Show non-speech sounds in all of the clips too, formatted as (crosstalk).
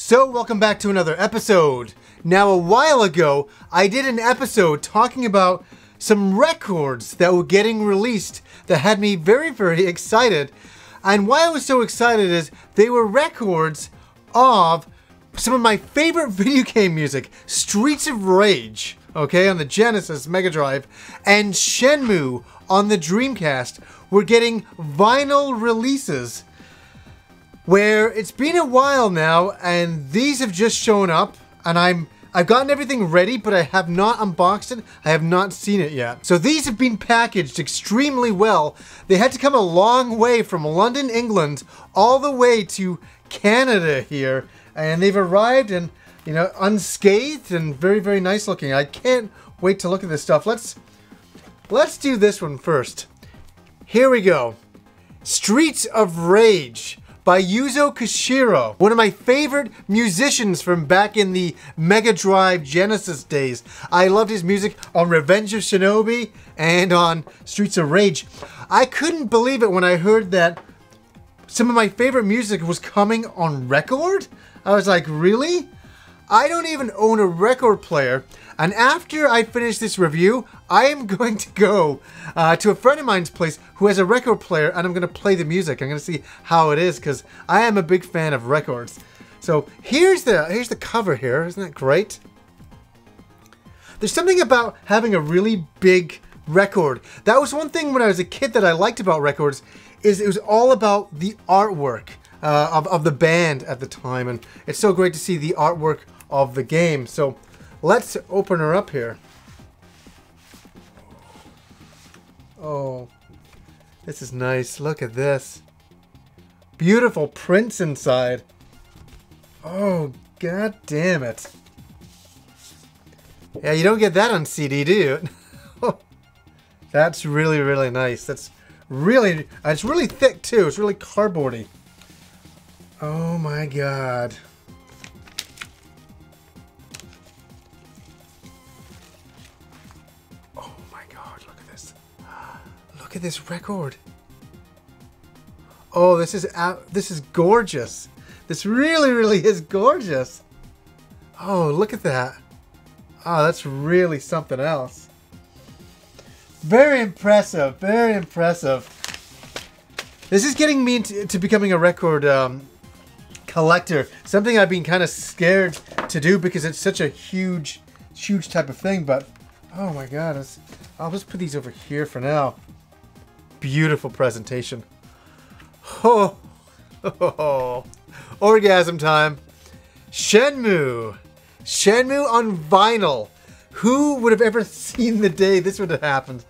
So, welcome back to another episode. Now, a while ago, I did an episode talking about some records that were getting released that had me very, very excited. And why I was so excited is they were records of some of my favorite (laughs) video game music Streets of Rage, okay, on the Genesis Mega Drive, and Shenmue on the Dreamcast were getting vinyl releases where it's been a while now and these have just shown up and I'm I've gotten everything ready but I have not unboxed it. I have not seen it yet. So these have been packaged extremely well. They had to come a long way from London, England all the way to Canada here and they've arrived and you know unscathed and very very nice looking. I can't wait to look at this stuff. Let's let's do this one first. Here we go. Streets of Rage by Yuzo Koshiro, one of my favorite musicians from back in the Mega Drive Genesis days. I loved his music on Revenge of Shinobi and on Streets of Rage. I couldn't believe it when I heard that some of my favorite music was coming on record. I was like, really? I don't even own a record player. And after I finish this review, I am (laughs) going to go uh, to a friend of mine's place who has a record player and I'm going to play the music. I'm going to see how it is because I am a big fan of records. So here's the here's the cover here. Isn't that great? There's something about having a really big record. That was one thing when I was a kid that I liked about records is it was all about the artwork uh, of, of the band at the time. And it's so great to see the artwork of the game. So let's open her up here. Oh, this is nice. Look at this. Beautiful prints inside. Oh, god damn it. Yeah, you don't get that on CD, do you? (laughs) That's really, really nice. That's really, it's really thick too. It's really cardboardy. Oh my god. Oh my god, look at this. Look at this record. Oh, this is uh, this is gorgeous. This really, really is gorgeous. Oh, look at that. Oh, that's really something else. Very impressive. Very impressive. This is getting me into, to becoming a record um, collector. Something I've been kind of scared to do because it's such a huge, huge type of thing. But, oh my god, I'll just put these over here for now. Beautiful presentation. Oh, (laughs) oh, orgasm time. Shenmue. Shenmue on vinyl. Who would have ever (laughs) seen the day this would have happened?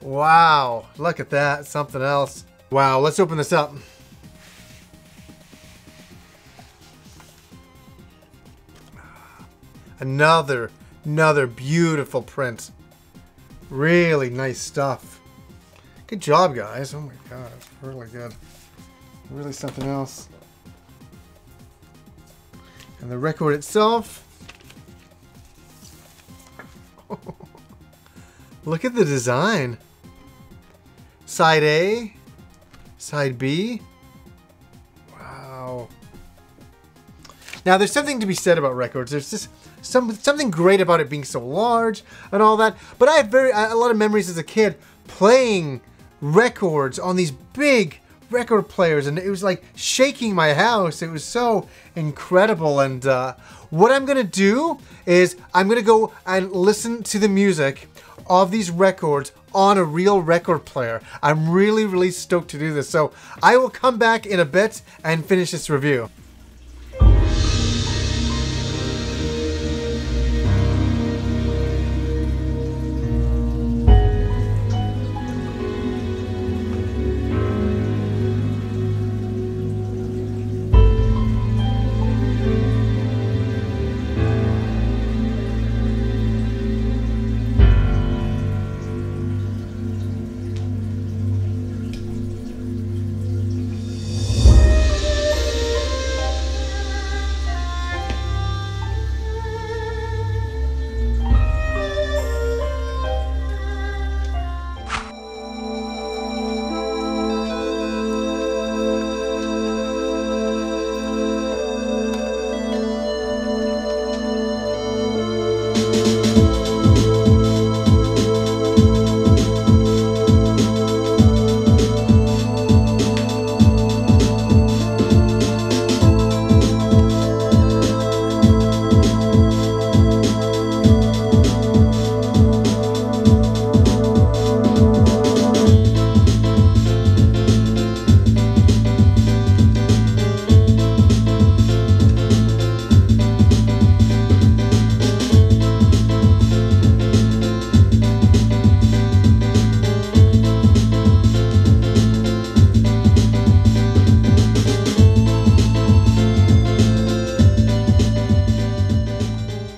Wow, look at that. Something else. Wow, let's open this up. Another, another beautiful print. Really nice stuff. Good job, guys. Oh my god, it's really good. Really something else. And the record itself. (laughs) Look at the design. Side A, side B. Now, there's something to be said about records. There's just some something great about it being so large and all that. But I have very a lot of memories as a kid playing records on these big record players, and it was like shaking my house. It was so incredible. And uh, what I'm gonna do is I'm gonna go and listen to the music of these records on a real record player. I'm really, really stoked to do this. So I will come back in a bit and finish this review.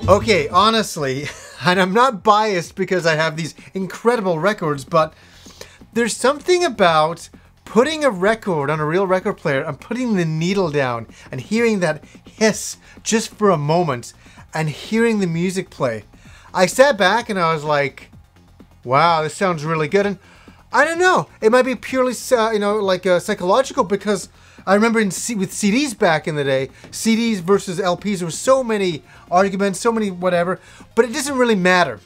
Okay, honestly, (laughs) and I'm not biased because I have these incredible records, but there's something about putting a record on a real record player and putting the needle down and hearing that hiss just for a moment and hearing the music play. I sat back and I was like, wow, this sounds really good. And I don't know, it might be purely, uh, you know, like uh, psychological because I remember in C- with CDs back in the day, CDs versus LPs, there were so many arguments, so many whatever, but it doesn't really matter.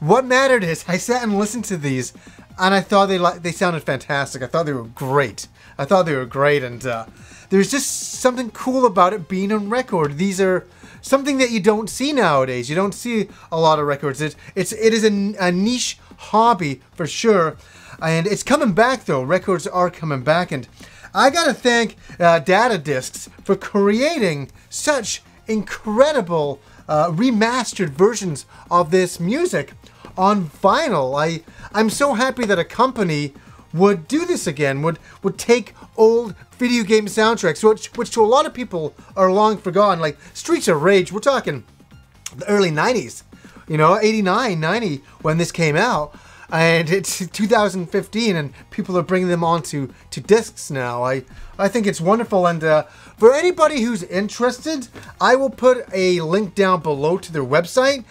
What mattered is I sat and listened to these, and I thought they they sounded fantastic. I thought they were great. I thought they were great, and uh, there's just something cool about it being on record. These are something that you don't see nowadays. You don't see a lot of records. It's it's it is a, a niche hobby for sure, and it's coming back though. Records are coming back, and I gotta thank uh, Data Discs for creating such incredible uh, remastered versions of this music on vinyl. I I'm so happy that a company would do this again. Would would take old video game soundtracks, which which to a lot of people are long forgotten, like Streets of Rage. We're talking the early 90s, you know, 89, 90 when this came out and it's 2015 and people are bringing them onto to discs now. I i think it's wonderful and uh, for anybody who's interested i will put a link down below to their website.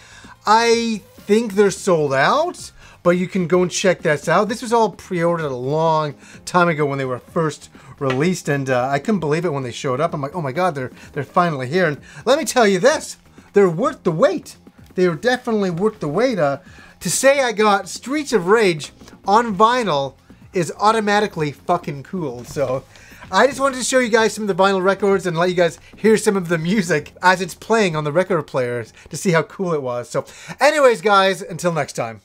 I think they're sold out but you can go and check that out. This was all pre-ordered a long time ago when they were first released and uh, i couldn't believe it when they showed up. I'm like oh my god they're they're finally here. And let me tell you this they're worth the wait. They are definitely worth the wait. Uh, to say I got Streets of Rage on vinyl is automatically fucking cool. So I just wanted to show you guys some of the vinyl records and let you guys hear some of the music as it's playing on the record players to see how cool it was. So anyways, guys, until next time.